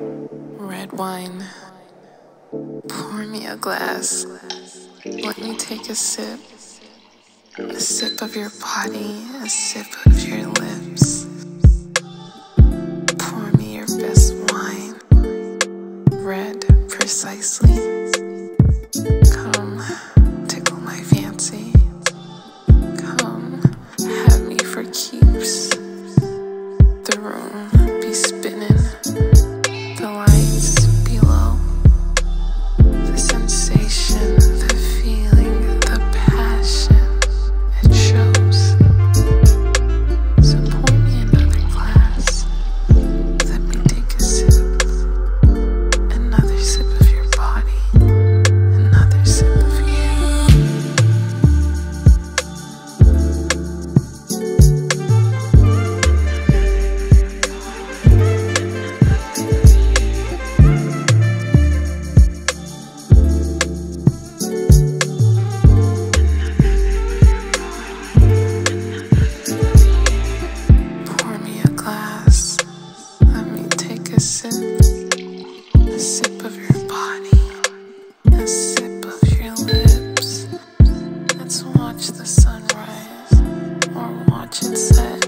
Red wine. Pour me a glass. Let me take a sip. A sip of your body, a sip of your lips. Pour me your best wine. Red, precisely. Come, tickle my fancy. Come, have me for keeps. The room be spinning. conscience said.